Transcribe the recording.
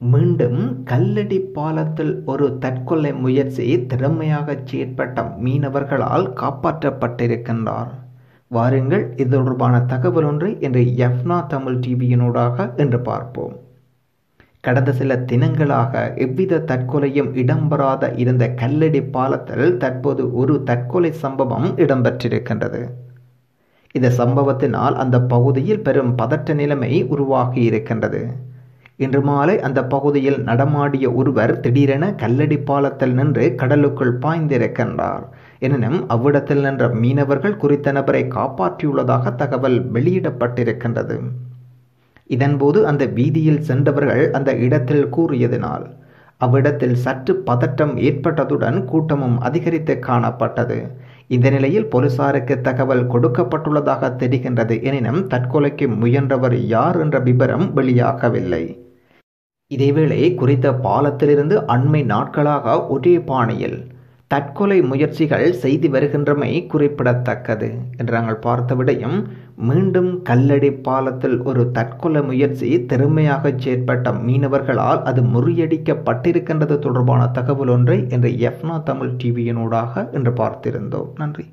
மீண்டும் கல்லடி பாலத்தில் ஒரு தற்கொலை முயற்சி திறமையாக செயற்பட்ட மீனவர்களால் காப்பாற்றப்பட்டிருக்கின்றார். வாருங்கள் இது தொடர்பான தகவல் ஒன்றை இன்று எஃப்னா தமிழ் டிவியினூடாக என்று பார்ப்போம். கடந்த சில தினங்களாக எவ்வித தற்கொலையும் இடம்பெறாத இருந்த கல்லடி பாலத்தில் தற்போது ஒரு தற்கொலை சம்பவம் இடம்பெற்றிருக்கின்றது. இந்த சம்பவத்தினால் அந்த பகுதியில் பெரும் பதட்ட நிலைமை உருவாகி இருக்கின்றது. இன்று மாலை அந்த பகுதியில் நடமாடிய ஒருவர் திடீரென கல்லடி பாலத்தில் நின்று கடலுக்குள் பாய்ந்திருக்கின்றார். எனினும் அவ்விடத்தில் நின்ற மீனவர்கள் குறித்த நபரை காப்பாற்றியுள்ளதாக தகவல் வெளியிடப்பட்டிருக்கின்றது. இதன்போது அந்த வீதியில் சென்றவர்கள் அந்த இடத்தில் கூறியதினால் அவ்விடத்தில் சற்று பதட்டம் ஏற்பட்டதுடன் கூட்டமும் அதிகரித்து காணப்பட்டது. இந்த நிலையில் போலீசாருக்கு தகவல் கொடுக்கப்பட்டுள்ளதாக தெரிகின்றது. எனினும் தற்கொலைக்கு முயன்றவர் யார் என்ற விபரம் வெளியாகவில்லை. இதேவேளை குறித்த பாலத்திலிருந்து அண்மை நாட்களாக ஒரே பாணியில் தற்கொலை முயற்சிகள் செய்து வருகின்றமை குறிப்பிடத்தக்கது என்று நாங்கள் பார்த்த விடையும் மீண்டும் கல்லடி பாலத்தில் ஒரு தற்கொலை முயற்சி திறமையாக செயற்பட்ட மீனவர்களால் அது முறியடிக்கப்பட்டிருக்கின்றது தொடர்பான தகவல் ஒன்றை இன்று எஃப்னா தமிழ் டிவியினூடாக இன்று பார்த்திருந்தோம். நன்றி.